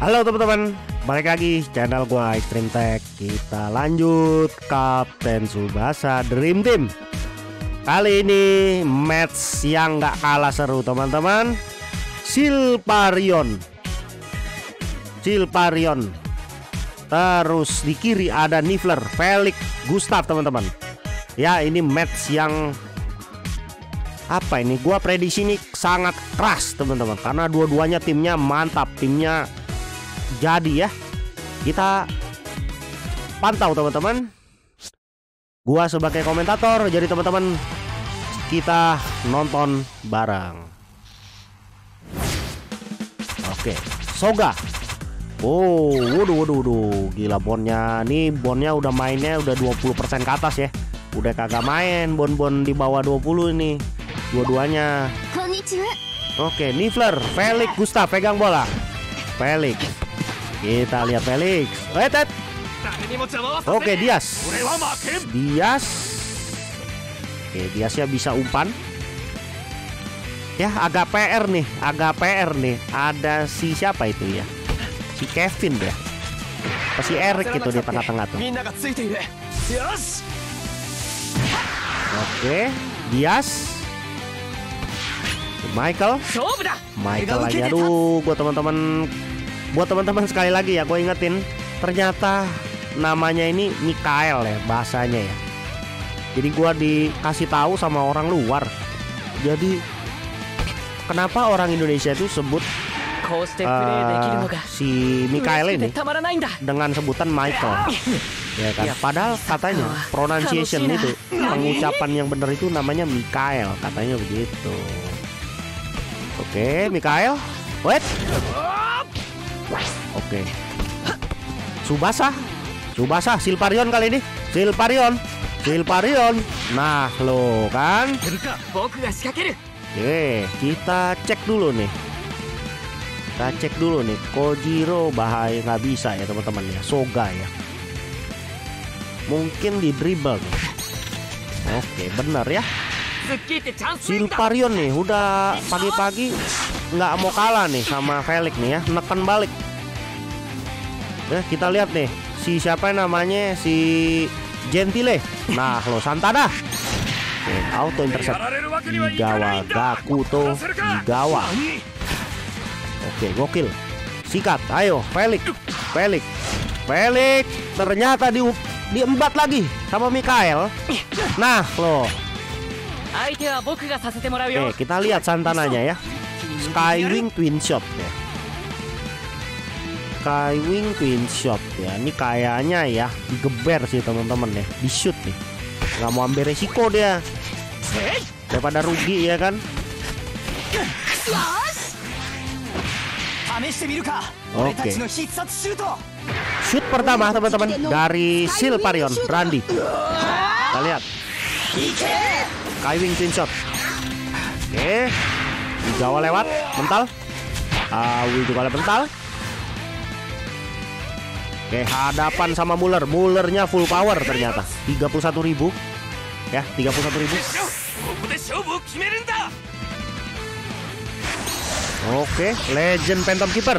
Halo teman-teman, balik lagi channel gua Extreme Tech. Kita lanjut Kapten Subasa Dream Team. Kali ini match yang nggak kalah seru teman-teman. Silparion. Silparion. Terus di kiri ada Nifler, Felix, Gustav teman-teman. Ya ini match yang apa ini? Gua prediksi ini sangat keras teman-teman karena dua-duanya timnya mantap, timnya jadi ya. Kita pantau teman-teman. Gua sebagai komentator jadi teman-teman kita nonton bareng. Oke Soga. Oh waduh waduh waduh. Gila bonnya. Nih bonnya udah mainnya udah 20% ke atas ya. Udah kagak main bon-bon di bawah 20 ini. Dua-duanya. Oke Nifler Felix Gustav pegang bola. Felix kita lihat Felix. Wait. Oke, Dias. Dias. Oke, Diasnya bisa umpan. Ya, agak PR nih, agak PR nih. Ada si siapa itu ya? Si Kevin ya. Si Eric itu di tengah-tengah tuh. Oke, Dias. Michael. Michael lagi aduh, buat teman-teman buat teman-teman sekali lagi ya gue ingetin ternyata namanya ini Mikael ya bahasanya ya. Jadi gue dikasih tahu sama orang luar. Jadi kenapa orang Indonesia itu sebut uh, si Mikael ini dengan sebutan Michael. Ya kan? Padahal katanya pronunciation itu pengucapan yang benar itu namanya Mikael katanya begitu. Oke Mikael? Wait Oke. Subasa. Subasa Silparion kali ini. Silparion. Silparion. Nah, lo kan. Oke, kita cek dulu nih. Kita cek dulu nih. Kojiro bahaya nggak bisa ya teman-teman ya. Soga ya. Mungkin di dribble. Oke, benar ya. Silparion nih udah pagi-pagi nggak mau kalah nih sama Felix nih ya neken balik. Ya kita lihat nih si siapa namanya si Gentile. Nah lo Santana Oke, auto intercept. Igawa Gakuto Igawa. Oke gokil. Sikat ayo Felix. Felix. Felix ternyata di diembat lagi sama Mikael. Nah lo Oke kita lihat Santananya ya Skywing Twin Shot ya. Skywing Twin Shot ya. Ini kayaknya ya digeber sih teman-teman ya. Di shoot nih. Nggak mau ambil resiko dia. Daripada rugi ya kan. Oke. Shoot pertama teman-teman dari Silparion Randy. Kita lihat. Skywing Twin Shot. Oke. Jawa lewat, mental. Awi juga lewat mental. Oke, hadapan sama Muller. Mullernya full power ternyata. 31.000. Ya, 31.000. Oke, Legend Phantom Keeper.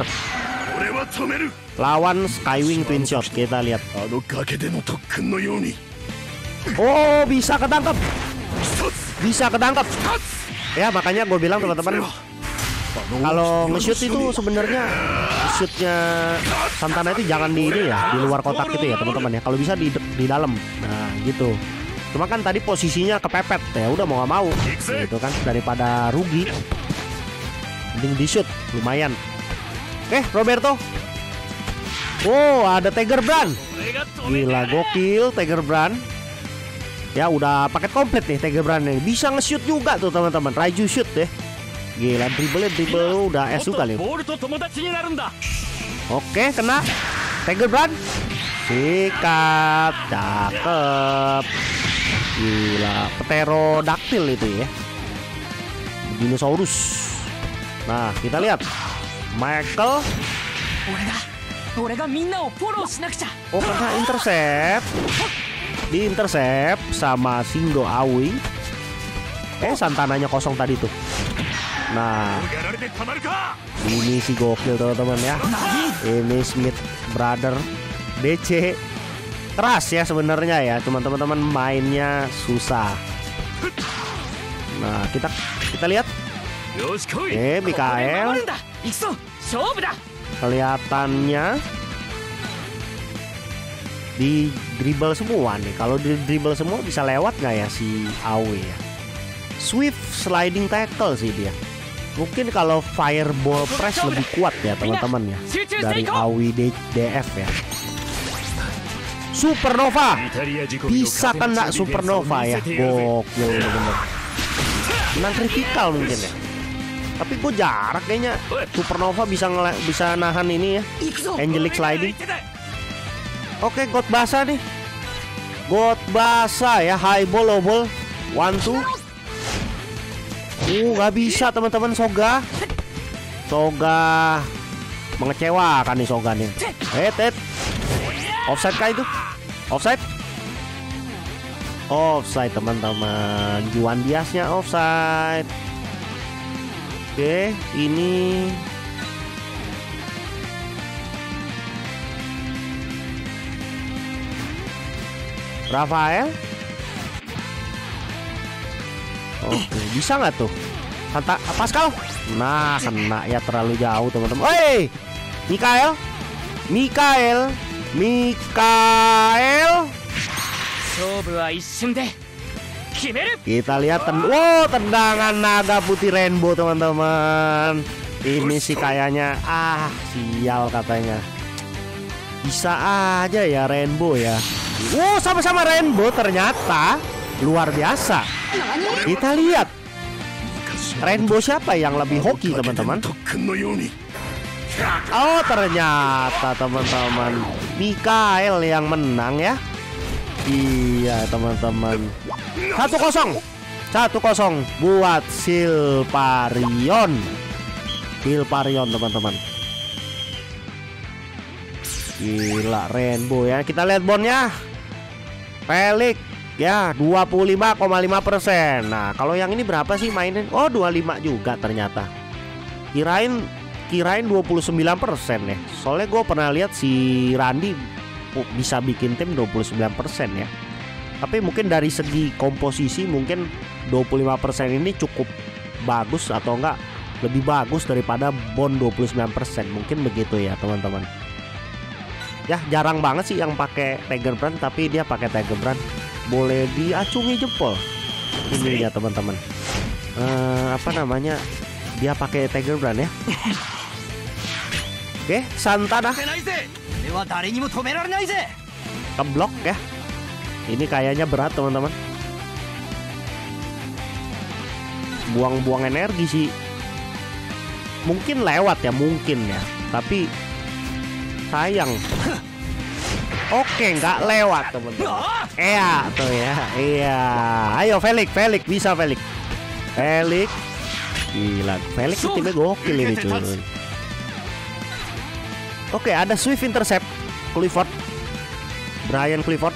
Lawan Skywing Twin Shot. Kita lihat. Oh, bisa ketangkep. Bisa ketangkep. Ya makanya gue bilang teman-teman kalau nge-shoot itu sebenarnya shootnya Santana itu jangan di ini ya di luar kotak gitu ya teman-teman ya. Kalau bisa di di dalam. Nah gitu. Cuma kan tadi posisinya kepepet ya udah mau gak mau. Gitu kan daripada rugi. Mending di shoot lumayan. Oke Roberto. Oh ada Tiger Brand. Gila gokil Tiger Brand Ya udah paket komplit nih Tiger Brand nih. Bisa nge-shoot juga tuh teman-teman. Raiju shoot deh. Gila dribble dribble udah S juga nih. Oke kena. Tiger Brand. Sikat. Cakep. Gila Pterodactyl itu ya. Dinosaurus. Nah kita lihat. Michael. Oh kena intercept di intercept sama Shingo Aoi. Eh Santananya kosong tadi tuh. Nah, ini si gokil teman-teman ya. Ini Smith Brother DC keras ya sebenarnya ya, cuma teman-teman mainnya susah. Nah, kita kita lihat. Eh, Mikael. Kelihatannya di dribble semua nih. Kalau di dribble semua bisa lewat nggak ya si Awe ya? Swift sliding tackle sih dia. Mungkin kalau fireball press lebih kuat ya teman-teman ya dari Awi DF ya. Supernova. Bisa kena supernova ya? Gokil bener-bener. Menang kritikal mungkin ya. Tapi gue jarak kayaknya supernova bisa bisa nahan ini ya. Angelic sliding oke god basa nih god basa ya high ball low ball one two Uh, nggak bisa teman-teman Soga. Soga mengecewakan nih Soga nih. Eh, tet. Offside kah itu? Offside? Offside teman-teman. Juan Diasnya offside. Oke, ini Rafael Oke, bisa nggak tuh? Santa Pascal. Nah, kena ya terlalu jauh, teman-teman. Oi! Mikael. Mikael. Mikael. Kita lihat ten wow, tendangan naga putih rainbow, teman-teman. Ini sih kayaknya ah, sial katanya. Bisa aja ya rainbow ya. Wow, sama-sama rainbow. Ternyata luar biasa. Kita lihat. Rainbow siapa yang lebih hoki teman-teman? Oh ternyata teman-teman. Mikael yang menang ya. Iya teman-teman. Satu kosong. Satu kosong buat Silparion. Silparion teman-teman. Gila Rainbow ya. Kita lihat bonnya Pelik. Ya 25,5 persen. Nah kalau yang ini berapa sih mainin? Oh 25 juga ternyata. Kirain Kirain 29 persen ya. Soalnya gue pernah lihat si Randi Bisa bikin tim 29 persen ya. Tapi mungkin dari segi komposisi Mungkin 25 persen ini cukup Bagus atau enggak Lebih bagus daripada Bond 29 persen. Mungkin begitu ya teman-teman Ya jarang banget sih yang pakai Tiger Brand Tapi dia pakai Tiger Brand. Boleh diacungi jempol ini ya teman-teman. Uh, apa namanya? Dia pakai Tiger Brand ya. Oke Santana keblok ya. Ini kayaknya berat teman-teman. Buang-buang energi sih. Mungkin lewat ya mungkin ya. Tapi sayang Oke, nggak lewat teman-teman. Iya tuh ya, iya. Ayo Felix, Felix bisa Felix. Felix, gila. Felix timnya gokil ini cuy. Oke, ada Swift intercept, Clifford, Brian Clifford.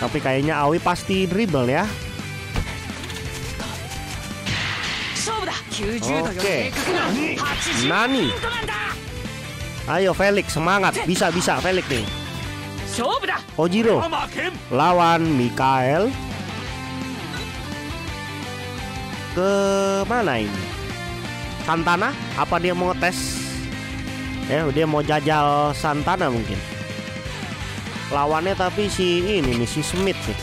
Tapi kayaknya Awi pasti dribble ya. Oke, Nani. Ayo Felix semangat, bisa bisa Felix nih. Ojiro lawan Mikael ke mana ini? Santana? Apa dia mau ngetes? Ya, dia mau jajal Santana mungkin. Lawannya tapi si ini nih si Smith nih.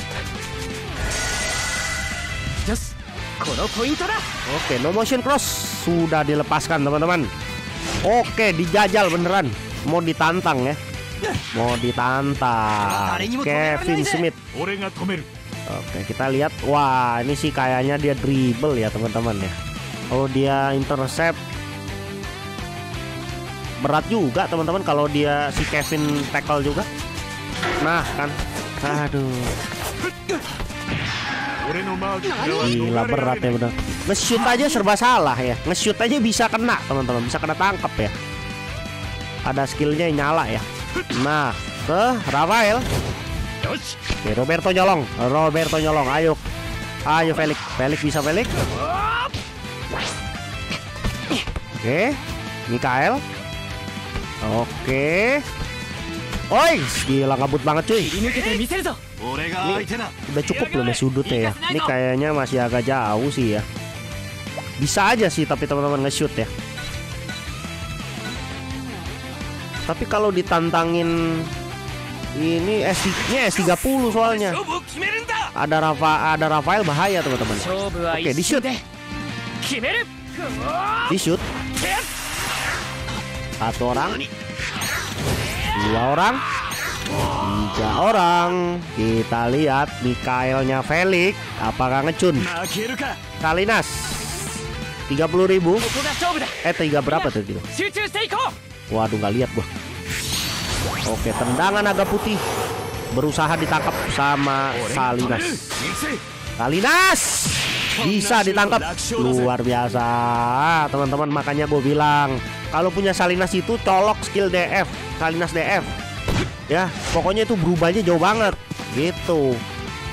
Oke, no motion cross sudah dilepaskan teman-teman. Oke, dijajal beneran. Mau ditantang ya. Mau ditantang. Kevin Smith. Oke kita lihat. Wah ini sih kayaknya dia dribble ya teman-teman ya. Oh dia intercept Berat juga teman-teman Kalau dia si Kevin tackle juga. Nah kan. Aduh Gila berat ya benar Nge-shoot aja serba salah ya Nge-shoot aja bisa kena teman-teman Bisa kena tangkap ya Ada skillnya yang nyala ya Nah, ke Rafael. Oke, Roberto nyolong. Roberto nyolong. Ayo. Ayo Felix. Felix bisa Felix. Oke, Mikael. Oke. Oi, gila kabut banget cuy. Ini, udah cukup loh ya sudutnya ya. Ini kayaknya masih agak jauh sih ya. Bisa aja sih tapi teman-teman nge-shoot ya. Tapi kalau ditantangin ini S nya S30 soalnya. Ada Rafa ada Rafael bahaya teman-teman. Oke, di shoot. Di shoot. Satu orang dua orang? Tiga orang. Kita lihat Mikaelnya Felix apakah ngecun? Kalinas 30 ribu. Eh tiga berapa tuh waduh nggak lihat gua. Oke tendangan agak putih. Berusaha ditangkap sama Salinas. Kalinas bisa ditangkap. Luar biasa. Teman-teman makanya gue bilang kalau punya Salinas itu colok skill DF Salinas DF ya pokoknya itu berubahnya jauh banget. Gitu.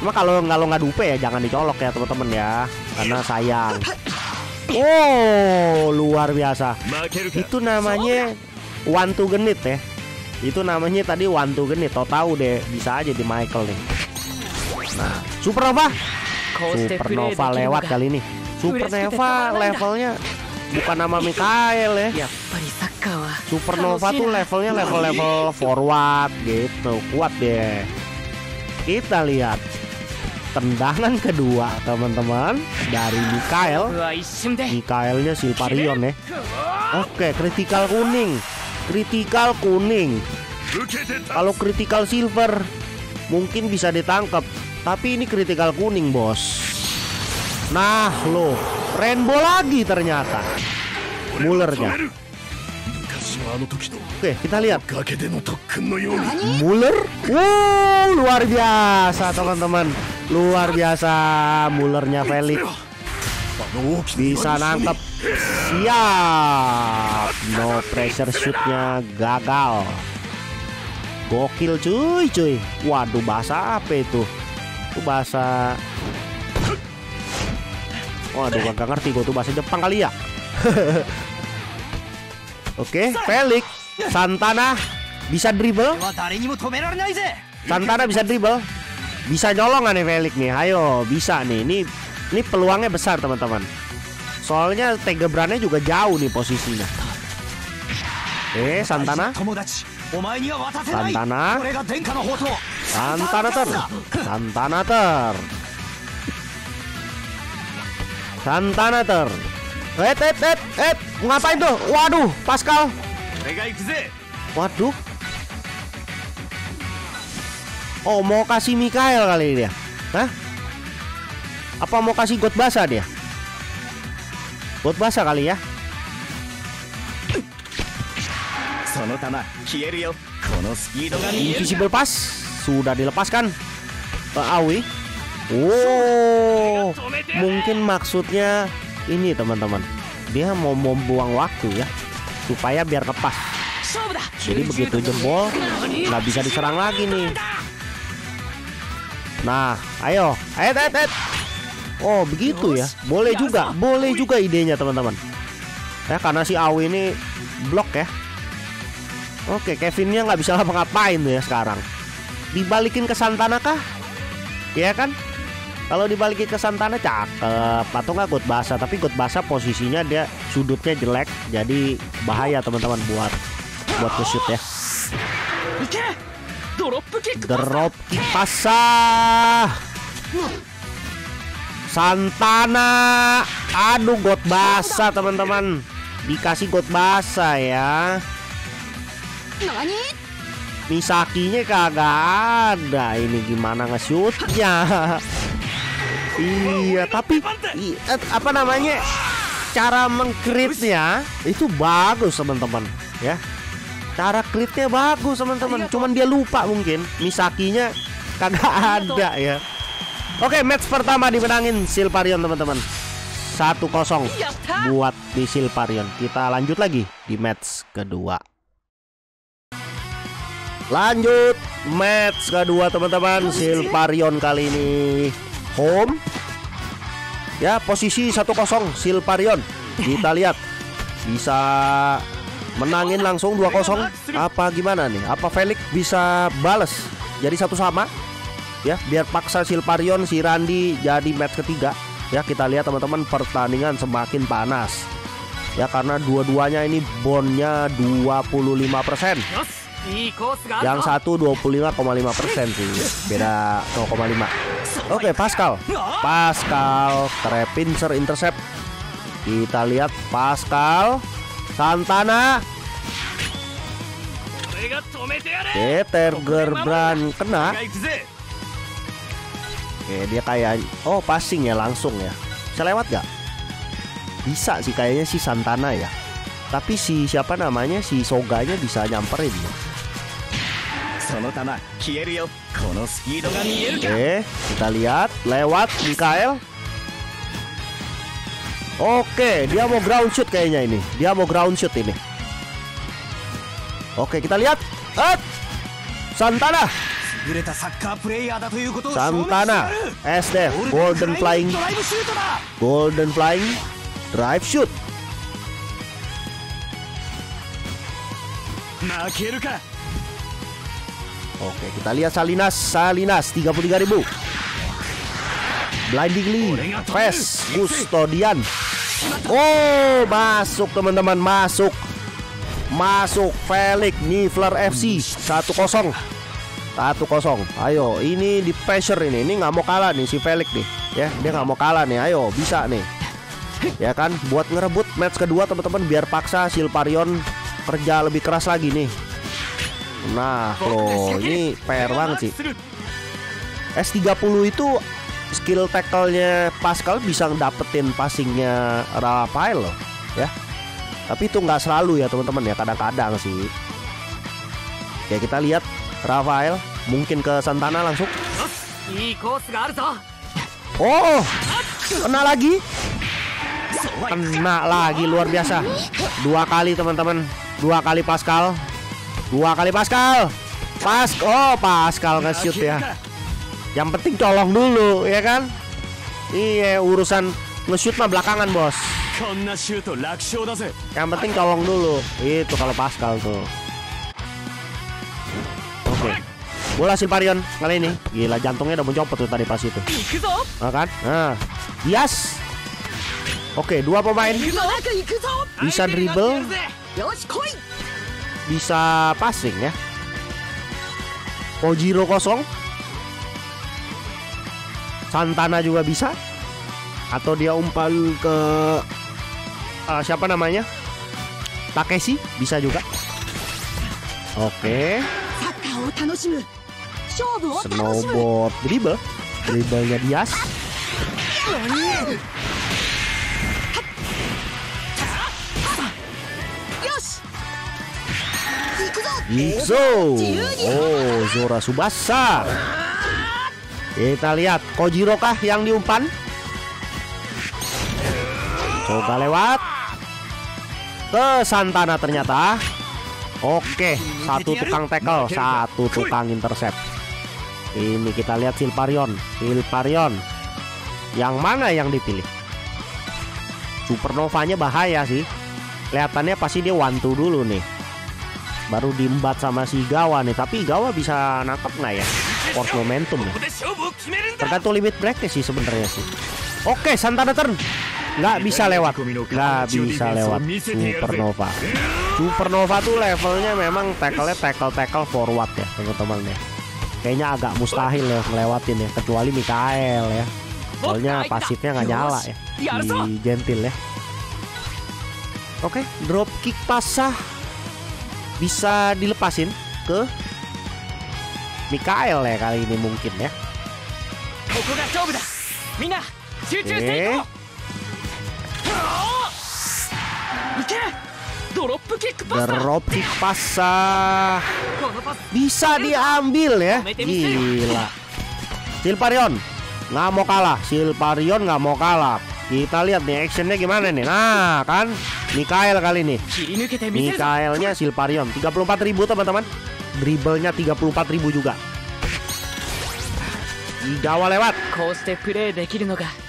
Cuma kalau nggak lo nggak dupe ya jangan dicolok ya teman-teman ya. Karena sayang. Oh luar biasa. Itu namanya One to genit ya. Itu namanya tadi one to genit. Tau tau deh bisa aja di Michael nih. Nah Supernova Supernova lewat kali ini. Supernova levelnya bukan nama Mikael ya. Supernova tuh levelnya level-level forward gitu, kuat deh. Kita lihat tendangan kedua teman-teman dari Mikael. Mikaelnya Silparion ya. Oke kritikal kuning. Kritikal kuning. Kalau kritikal silver mungkin bisa ditangkap tapi ini critical kuning bos. Nah lo Rainbow lagi ternyata. Mullernya. Oke kita lihat. Muller? Wow luar biasa teman-teman. Luar biasa Mullernya Felix. Bisa nangkep. Siap. No pressure shootnya gagal. Gokil cuy cuy. Waduh bahasa apa itu? itu bahasa Waduh gak, nggak ngerti gue tuh bahasa Jepang kali ya. Oke Felix Santana bisa dribble. Santana bisa dribble. Bisa nyolong nih Felix nih. Ayo bisa nih. Ini ini peluangnya besar teman-teman. Soalnya Tegebrannya juga jauh nih posisinya. Eh Santana? Santana? Santanator Santanator Santanator Eh, eh, eh, eh Ngapain tuh? Waduh Pascal. Waduh. Oh mau kasih Mikael kali ini dia. Hah? Apa mau kasih God Basa dia? God Basa kali ya? Invisible Pass sudah dilepaskan Awi. Wow, mungkin maksudnya ini teman-teman. Dia mau membuang waktu ya, supaya biar lepas. Jadi begitu jempol, nggak bisa diserang lagi nih. Nah, ayo, ayo, ayo, ayo. Oh, begitu ya. Boleh juga, boleh juga idenya teman-teman. Ya, karena si Awi ini blok ya. Oke, Kevinnya nggak bisa ngapa-ngapain ya sekarang dibalikin ke Santana kah? Ya kan? Kalau dibalikin ke Santana cakep atau nggak God Basa tapi got Basa posisinya dia sudutnya jelek jadi bahaya teman-teman buat buat ke ya. Drop kick pasah. Santana. Aduh got basa teman-teman. Dikasih got basa ya. Nani? Misakinya kagak ada. Ini gimana nge-shootnya? iya, tapi i- eh, apa namanya? Cara mengkritnya itu bagus teman-teman, ya. Cara kritnya bagus teman-teman. Cuman dia lupa mungkin Misakinya kagak ada ya. Oke, match pertama dimenangin Silparion teman-teman. 1-0 buat di Silparion. Kita lanjut lagi di match kedua. Lanjut match kedua teman-teman. Silparion kali ini home. Ya, posisi 1-0 Silparion. Kita lihat bisa menangin langsung 2-0 apa gimana nih? Apa Felix bisa bales jadi satu sama? Ya, biar paksa Silparion si Randi jadi match ketiga. Ya, kita lihat teman-teman pertandingan semakin panas. Ya, karena dua-duanya ini bonnya 25%. Yang satu 25,5 persen sih, beda 0,5. Oke, okay, Pascal. Pascal Trepincer intercept. Kita lihat Pascal Santana. Peter Gerbrand kena. Oke, dia kayak oh passing ya langsung ya. Bisa lewat gak? Bisa sih kayaknya si Santana ya. Tapi si siapa namanya si Soganya bisa nyamperin. Ya. Oke, kita lihat lewat Mikael. Oke, dia mau ground shoot kayaknya ini. Dia mau ground shoot ini. Oke, kita lihat. Up. Santana. Santana SD Golden Flying Golden Flying Drive Shoot Oke, kita lihat Salinas, Salinas 33.000. Blindingly, Fes, Custodian. Oh, masuk teman-teman, masuk. Masuk Felix Nifler FC 1-0. 1-0. Ayo, ini di pressure ini. Ini nggak mau kalah nih si Felix nih. Ya, dia nggak mau kalah nih. Ayo, bisa nih. Ya kan, buat ngerebut match kedua teman-teman biar paksa Silparion kerja lebih keras lagi nih. Nah, loh, ini PR banget sih. S30 itu skill tackle-nya Pascal bisa dapetin passingnya Rafael loh, ya. Tapi itu nggak selalu ya teman-teman ya, kadang-kadang sih. Ya kita lihat Rafael mungkin ke Santana langsung. Oh, kena lagi. Kena lagi luar biasa. Dua kali teman-teman, dua kali Pascal Dua kali Pascal. Pas oh Pascal nge-shoot ya. Yang penting colong dulu ya kan. Iya urusan nge-shoot mah belakangan bos. Yang penting colong dulu. Itu kalau Pascal tuh. Oke. bola Bola Silparion kali ini. Gila jantungnya udah mencopot tuh tadi pas itu. Nah, kan? Nah. Yes. Oke, dua pemain. Bisa dribble bisa passing ya. Kojiro kosong. Santana juga bisa. Atau dia umpan ke uh, siapa namanya? Takeshi bisa juga. Oke. Okay. Snowboard dribble. Dribblenya Dias. Gixo Oh Zora Subasa. Kita lihat Kojiro kah yang diumpan? Coba lewat. Ke Santana ternyata. Oke Satu tukang tackle Satu tukang intercept. Ini kita lihat Silparion. Silparion. Yang mana yang dipilih? Supernovanya bahaya sih. Kelihatannya pasti dia two dulu nih baru diembat sama si Gawa nih tapi Gawa bisa nangkep nggak ya? Force momentum ya. Tergantung limit practice sih sebenarnya sih. Oke Santana turn. Nggak bisa lewat. Nggak bisa lewat. Supernova. Supernova tuh levelnya memang tackle, tackle-tackle forward ya teman-teman ya. Kayaknya agak mustahil ya ngelewatin ya kecuali Mikael ya. Soalnya pasifnya nggak nyala ya di gentil ya. Oke drop kick pasah bisa dilepasin ke Mikael ya kali ini mungkin ya. Oke. Drop kick pasah. Bisa diambil ya. Gila. Silparion nggak mau kalah. Silparion nggak mau kalah. Kita lihat nih actionnya gimana nih? Nah kan? Mikael kali nih Mikaelnya Silparion. 34.000 ribu teman-teman. Dribblenya 34.000 ribu juga. Igawa lewat.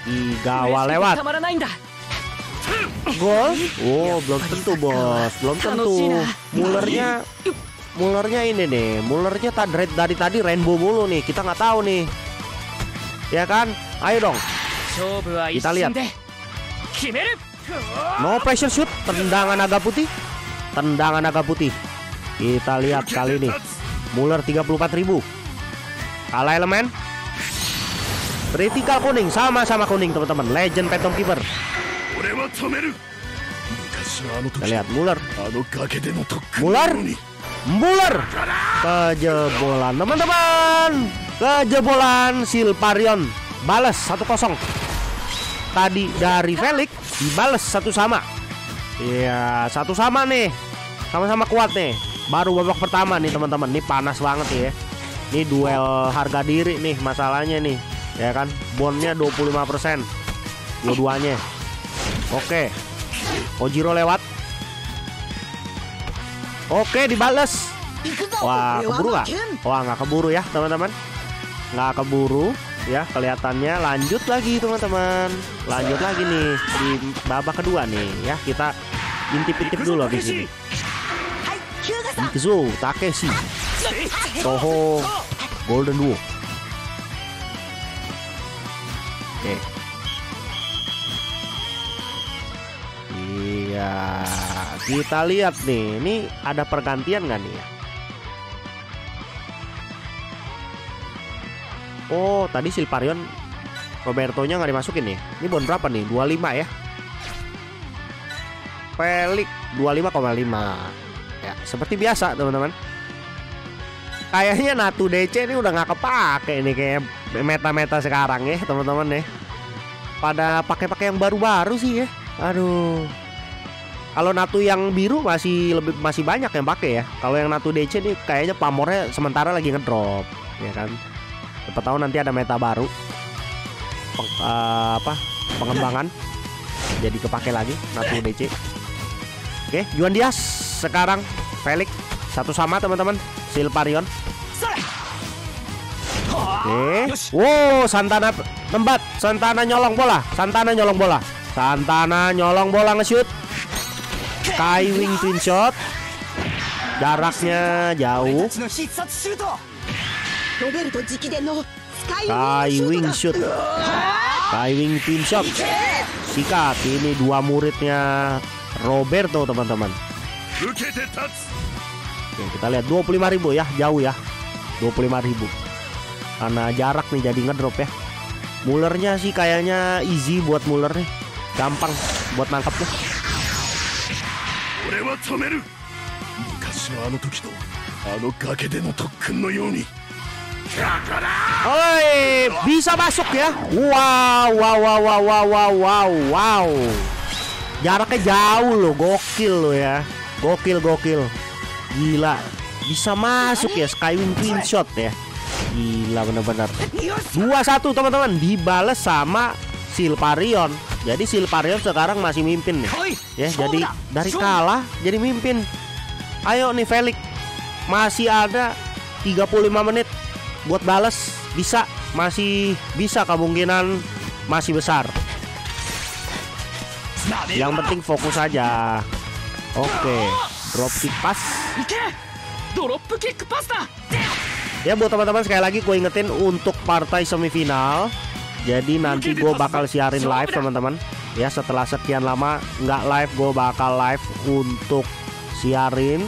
Igawa lewat. Gol? Oh belum tentu bos. Belum tentu. Mullernya Mullernya ini nih. Mullernya dari tadi rainbow mulu nih. Kita nggak tahu nih. Ya kan? Ayo dong. Kita lihat. No pressure shoot, tendangan naga putih. Tendangan naga putih. Kita lihat kali ini. Muller 34.000. Kalah elemen. critical kuning, sama-sama kuning teman-teman. Legend Phantom Keeper. Kita lihat Muller. Muller. Muller. Kejebolan teman-teman. Kejebolan Silparion. Balas 1-0 tadi dari Felix dibales satu sama. Iya, satu sama nih. Sama-sama kuat nih. Baru babak pertama nih teman-teman. Ini panas banget ya. Ini duel harga diri nih masalahnya nih. Ya kan? Bonnya 25%. Dua-duanya. Oke. Ojiro lewat. Oke, dibales. Wah, keburu nggak? Wah, gak keburu ya, teman-teman. Gak keburu ya kelihatannya lanjut lagi teman-teman. Lanjut lagi nih di babak kedua nih. Ya kita intip-intip dulu di sini Ikizo Takeshi. Toho Golden Duo. Oke. Iya Kita lihat nih Ini ada pergantian nggak nih ya? Oh tadi Silparion Roberto nya nggak dimasukin nih. Ini bon berapa nih? 25 ya? Pelik 25,5 Ya seperti biasa teman-teman. Kayaknya Natu DC ini udah nggak kepake nih kayak meta-meta sekarang ya teman-teman ya. Pada pakai-pakai yang baru-baru sih ya. Aduh. Kalau Natu yang biru masih lebih masih banyak yang pakai ya. Kalau yang Natu DC nih kayaknya pamornya sementara lagi ngedrop, ya kan. Siapa tahu nanti ada meta baru. Peng- eh, apa? Pengembangan. Jadi kepake lagi Natu DC. Oke, Juan Dias sekarang Felix satu sama teman-teman. Silparion. Oke. Wow, Santana tembat. Santana nyolong bola. Santana nyolong bola. Santana nyolong bola nge-shoot. Kai Wing twin shot. Jaraknya jauh. の必殺シュートロベルト直伝のスカイ Kai ウィ Wing ングシュート shoot. だ Kai Wing twin shot. Sikat ini dua muridnya Roberto teman-teman. 受けて立つ Oke, kita lihat 25.000 ya, jauh ya. 25.000. Karena jarak nih jadi ngedrop ya. Mullernya sih kayaknya easy buat Muller nih. Gampang buat nangkapnya. 俺 Oi, bisa masuk ya. Wow, wow, wow, wow, wow, wow, wow, wow. Jaraknya jauh loh, gokil loh ya. Gokil, gokil. Gila. Bisa masuk ya Skywing Twin Shot ya. Gila bener-bener. 2-1 teman-teman dibales sama Silparion. Jadi Silparion sekarang masih mimpin nih. Ya, jadi dari kalah jadi mimpin. Ayo nih Felix. Masih ada 35 menit buat bales bisa. Masih bisa kemungkinan masih besar. Yang penting fokus aja. Oke drop kick pas. drop ya buat teman-teman sekali lagi gue ingetin untuk partai semifinal. Jadi nanti gue bakal siarin live teman-teman. Ya setelah sekian lama nggak live gue bakal live untuk siarin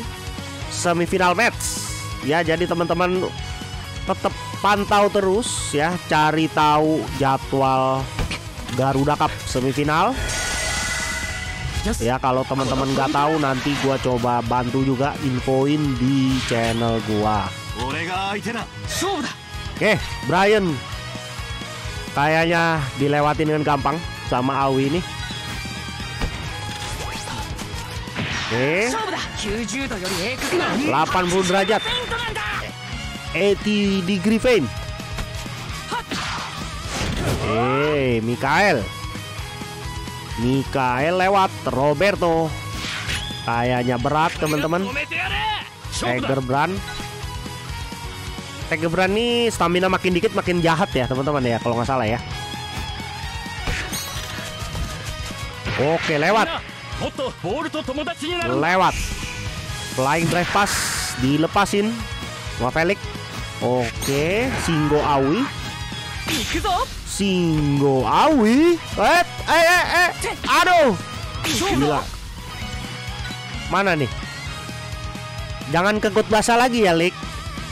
semifinal match. Ya jadi teman-teman tetap pantau terus ya, cari tahu jadwal Garuda Cup semifinal. Ya kalau teman-teman nggak tahu nanti gua coba bantu juga infoin di channel gua. Oke, Brian. Kayaknya dilewatin dengan gampang sama Awi ini. Oke. 80 derajat. Eti di Griffin. Eh, hey, Mikael. Mikael lewat Roberto. Kayaknya berat, teman-teman. Tegerbrand. Tegerbrand nih stamina makin dikit makin jahat ya, teman-teman ya, kalau nggak salah ya. Oke, lewat. Lewat. Flying drive pass dilepasin. sama Felix. Oke, Singo Awi. Singo Awi. Eh, eh, eh, eh. Aduh. Gila. Mana nih? Jangan ke God Plaza lagi ya, Lik.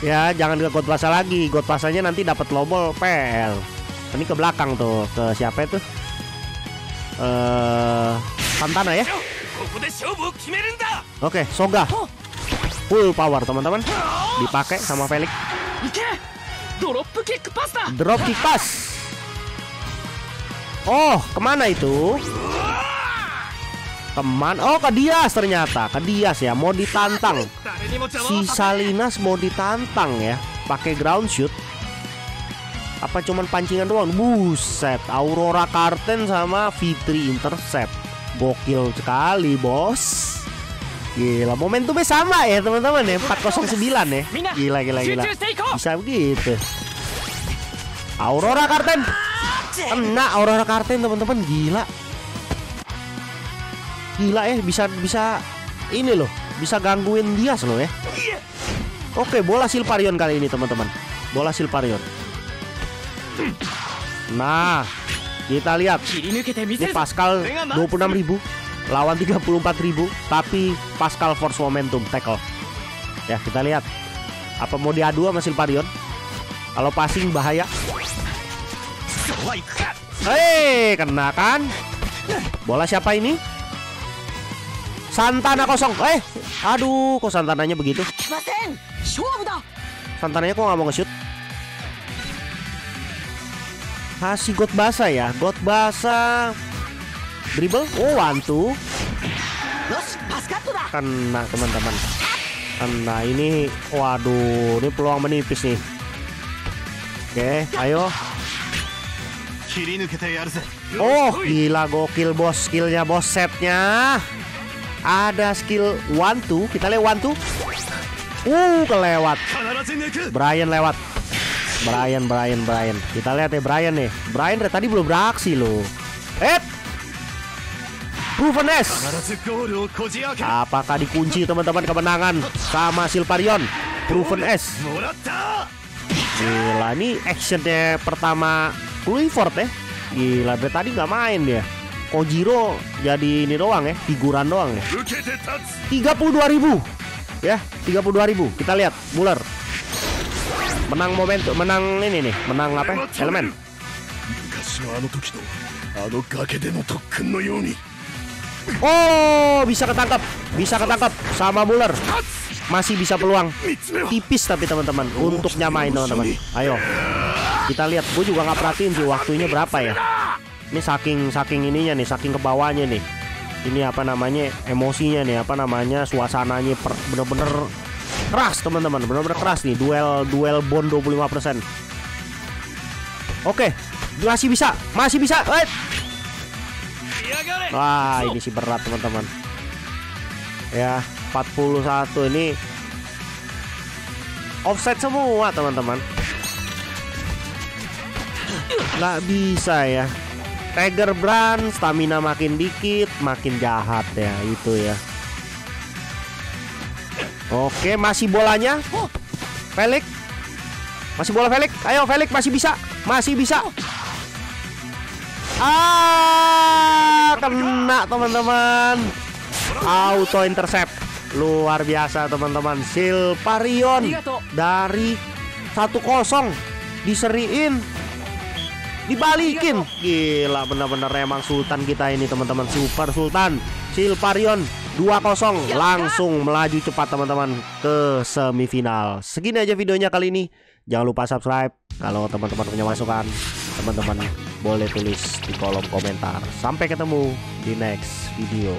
Ya, jangan ke God Plaza lagi. God Plaza-nya nanti dapat lobol pel. Ini ke belakang tuh, ke siapa itu? Eh, uh, Santana ya. Oke, okay, Soga. Full power, teman-teman. Dipakai sama Felix. 行けドロップキックパスだ Drop kick pass. Oh, kemana itu? Keman? Oh, ke Dias ternyata. Ke Dias ya, mau ditantang. 誰にも邪魔 Si をさせ Salinas mau ditantang ya, pakai ground shoot. Apa cuman pancingan doang? Buset, Aurora Karten sama Fitri intercept. Gokil sekali, Bos. Gila, momentumnya sama ya teman-teman ya. 409 ya. Gila, gila, gila. Bisa begitu. Aurora Karten. Kena Aurora Karten teman-teman. Gila. Gila ya, bisa bisa Ini loh, bisa gangguin dia loh ya. Oke, bola Silparion kali ini teman-teman. Bola Silparion. Nah, kita lihat. Ini Pascal 26 ribu lawan 34.000 tapi Pascal force momentum tackle. Ya, kita lihat apa mau diadu sama Silparion? Kalau passing bahaya. Hei, kena kan? Bola siapa ini? Santana kosong. Eh, aduh, kok Santananya begitu? Santananya kok nggak mau nge-shoot? Kasih got basah ya, got basah dribble? Oh one two kena teman-teman. Kena ini. Waduh ini peluang menipis nih. Oke ayo. Oh gila gokil bos. Skillnya bos. Setnya. Ada skill one two. Kita lihat one two. Uh kelewat. Brian lewat. Brian Brian Brian. Kita lihat ya Brian nih. Brian tadi belum beraksi loh. Eh Provenes. Apakah dikunci teman-teman kemenangan sama Silparion? Proven S. Gila ini actionnya pertama Clifford ya. Gila dari tadi nggak main dia. Kojiro jadi ini doang ya, figuran doang ya. 32 ribu ya, 32 ribu. Kita lihat Muller menang momentum, menang ini nih, menang apa? Elemen. Oh, bisa ketangkap. Bisa ketangkap sama Muller. Masih bisa peluang. Tipis tapi teman-teman untuk nyamain teman-teman. Ayo. Kita lihat. Gue juga nggak perhatiin sih waktunya berapa ya. Ini saking saking ininya nih, saking ke bawahnya nih. Ini apa namanya? Emosinya nih, apa namanya? Suasananya bener-bener keras teman-teman, bener-bener keras nih. Duel duel bond 25%. Oke, masih bisa, masih bisa. Wah ini sih berat teman-teman. Ya 41 ini Offset semua teman-teman. Nggak bisa ya. Tiger Brand stamina makin dikit Makin jahat ya itu ya. Oke masih bolanya? Felix? Masih bola Felix? Ayo Felix masih bisa? Masih bisa? Ah! Kena teman-teman. Auto intercept. Luar biasa teman-teman. Silparion dari 1-0 diseriin dibalikin. Gila benar-benar emang sultan kita ini teman-teman. Super sultan. Silparion 2-0 langsung melaju cepat teman-teman ke semifinal. Segini aja videonya kali ini. Jangan lupa subscribe kalau teman-teman punya masukan. Teman-teman boleh tulis di kolom komentar. Sampai ketemu di next video